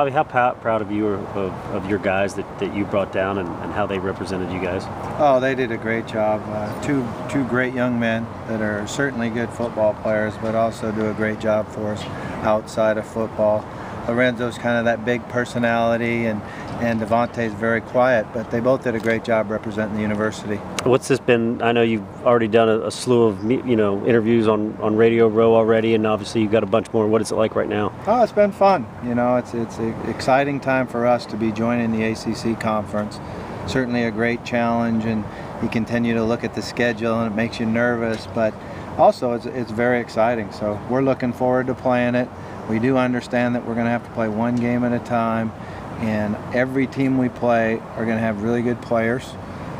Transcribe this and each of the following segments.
How proud of you of, of your guys that, that you brought down and, and how they represented you guys? Oh, they did a great job. Uh, two two great young men that are certainly good football players, but also do a great job for us outside of football. Lorenzo's kind of that big personality, and and DeVante's very quiet, but they both did a great job representing the university. What's this been? I know you've already done a, a slew of you know interviews on, on Radio Row already, and obviously you've got a bunch more. What is it like right now? Oh, it's been fun. You know, it's it's an exciting time for us to be joining the ACC conference. Certainly a great challenge, and you continue to look at the schedule, and it makes you nervous, but also it's it's very exciting. So we're looking forward to playing it. We do understand that we're going to have to play one game at a time, and every team we play are going to have really good players.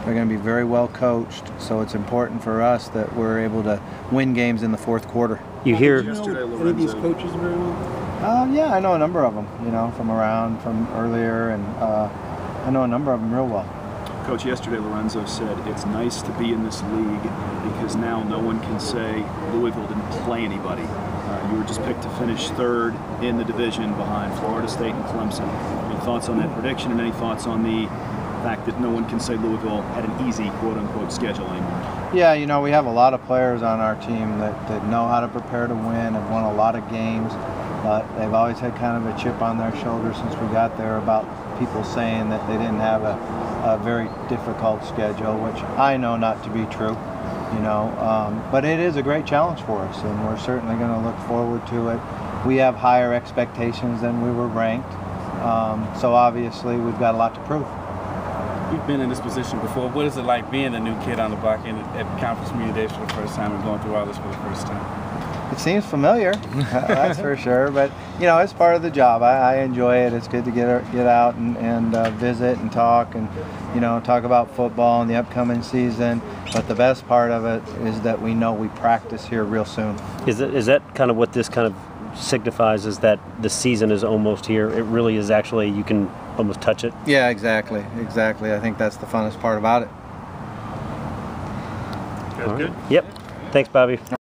They're going to be very well coached, so it's important for us that we're able to win games in the fourth quarter. You hear Did you know any of these coaches very well? Uh, yeah, I know a number of them. You know, from around from earlier, and uh, I know a number of them real well. Coach, yesterday Lorenzo said it's nice to be in this league because now no one can say Louisville didn't play anybody. Uh, you were just picked to finish third in the division behind Florida State and Clemson. Any thoughts on that prediction and any thoughts on the fact that no one can say Louisville had an easy quote unquote schedule anymore? Yeah, you know, we have a lot of players on our team that, that know how to prepare to win, have won a lot of games, but they've always had kind of a chip on their shoulder since we got there about people saying that they didn't have a, a very difficult schedule, which I know not to be true. You know, um, but it is a great challenge for us, and we're certainly going to look forward to it. We have higher expectations than we were ranked, um, so obviously we've got a lot to prove. You've been in this position before. What is it like being the new kid on the block and at conference media days for the first time and going through all this for the first time? It seems familiar, that's for sure. But you know, it's part of the job. I, I enjoy it. It's good to get get out and, and uh, visit and talk and you know talk about football and the upcoming season. But the best part of it is that we know we practice here real soon. is that is that kind of what this kind of signifies? Is that the season is almost here? It really is actually you can almost touch it. Yeah, exactly, exactly. I think that's the funnest part about it. All right. Yep. Thanks, Bobby.